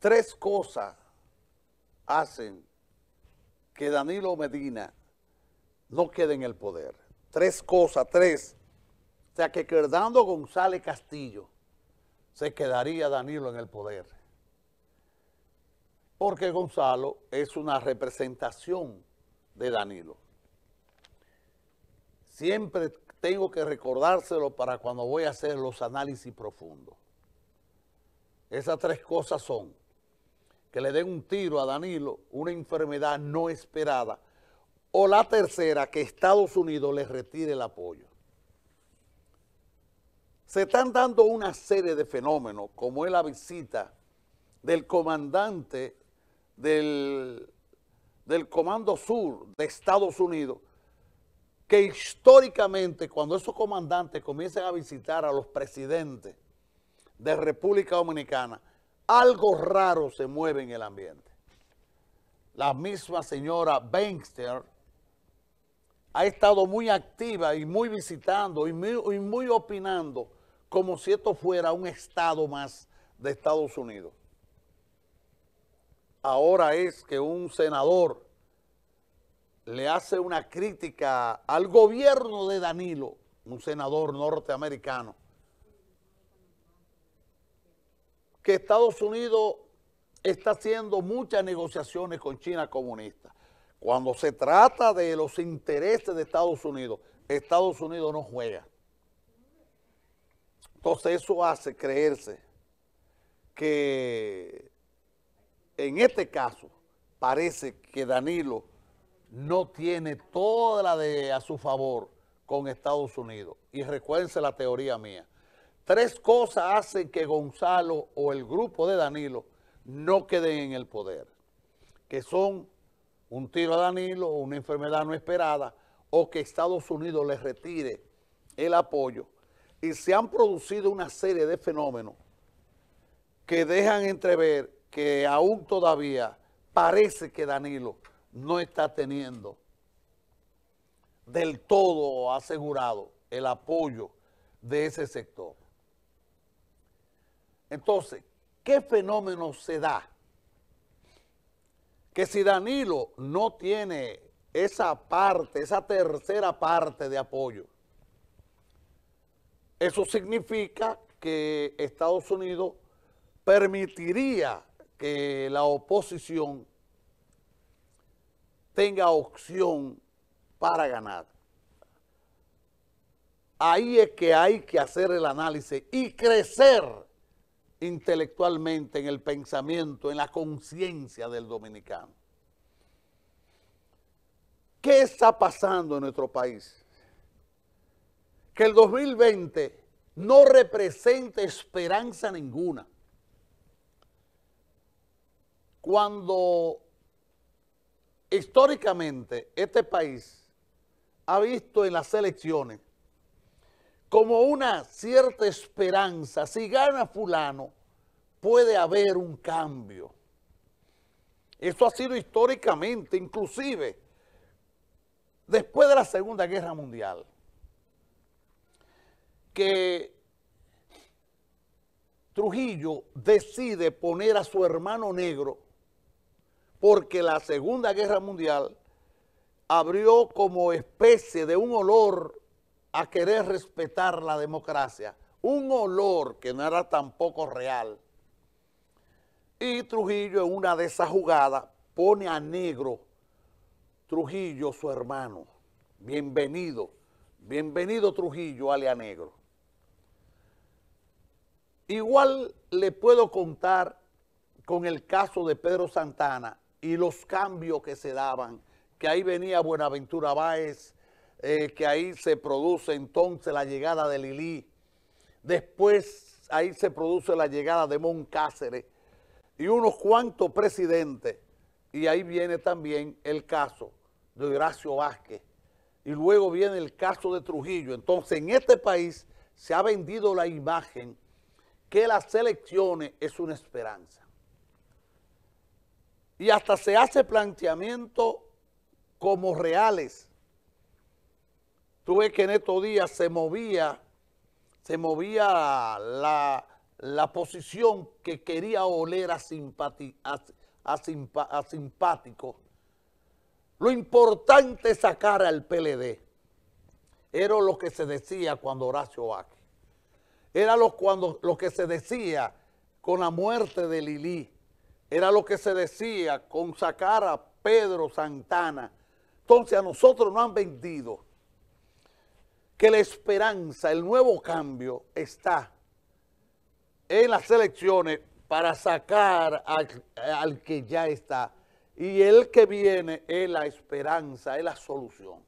tres cosas hacen que Danilo Medina no quede en el poder. Tres cosas, tres. O sea, que Fernando González Castillo se quedaría Danilo en el poder. Porque Gonzalo es una representación de Danilo. Siempre tengo que recordárselo para cuando voy a hacer los análisis profundos. Esas tres cosas son que le den un tiro a Danilo, una enfermedad no esperada, o la tercera, que Estados Unidos le retire el apoyo. Se están dando una serie de fenómenos, como es la visita del comandante del, del Comando Sur de Estados Unidos, que históricamente cuando esos comandantes comienzan a visitar a los presidentes de República Dominicana, algo raro se mueve en el ambiente. La misma señora Bankster ha estado muy activa y muy visitando y muy, y muy opinando como si esto fuera un estado más de Estados Unidos. Ahora es que un senador le hace una crítica al gobierno de Danilo, un senador norteamericano, que Estados Unidos está haciendo muchas negociaciones con China comunista. Cuando se trata de los intereses de Estados Unidos, Estados Unidos no juega. Entonces eso hace creerse que en este caso parece que Danilo no tiene toda la de a su favor con Estados Unidos. Y recuérdense la teoría mía. Tres cosas hacen que Gonzalo o el grupo de Danilo no queden en el poder, que son un tiro a Danilo, una enfermedad no esperada, o que Estados Unidos le retire el apoyo. Y se han producido una serie de fenómenos que dejan entrever que aún todavía parece que Danilo no está teniendo del todo asegurado el apoyo de ese sector. Entonces, ¿qué fenómeno se da? Que si Danilo no tiene esa parte, esa tercera parte de apoyo, eso significa que Estados Unidos permitiría que la oposición tenga opción para ganar. Ahí es que hay que hacer el análisis y crecer intelectualmente en el pensamiento, en la conciencia del dominicano. ¿Qué está pasando en nuestro país? Que el 2020 no representa esperanza ninguna. Cuando históricamente este país ha visto en las elecciones como una cierta esperanza, si gana fulano, puede haber un cambio. Eso ha sido históricamente, inclusive, después de la Segunda Guerra Mundial, que Trujillo decide poner a su hermano negro porque la Segunda Guerra Mundial abrió como especie de un olor a querer respetar la democracia, un olor que no era tampoco real. Y Trujillo en una de esas jugadas pone a negro Trujillo, su hermano. Bienvenido, bienvenido Trujillo, a negro. Igual le puedo contar con el caso de Pedro Santana, y los cambios que se daban, que ahí venía Buenaventura Báez, eh, que ahí se produce entonces la llegada de Lili, después ahí se produce la llegada de Moncáceres y unos cuantos presidentes, y ahí viene también el caso de Horacio Vázquez, y luego viene el caso de Trujillo. Entonces, en este país se ha vendido la imagen que las elecciones es una esperanza y hasta se hace planteamiento como reales. Tú ves que en estos días se movía, se movía la, la posición que quería oler a, simpático, lo importante es sacar al PLD. Era lo que se decía cuando Horacio Vázquez. Era lo, cuando, lo que se decía con la muerte de Lili. Era lo que se decía con sacar a Pedro Santana. Entonces a nosotros nos han vendido que la esperanza, el nuevo cambio está en las elecciones para sacar al, que ya está. Y el que viene es la esperanza, es la solución.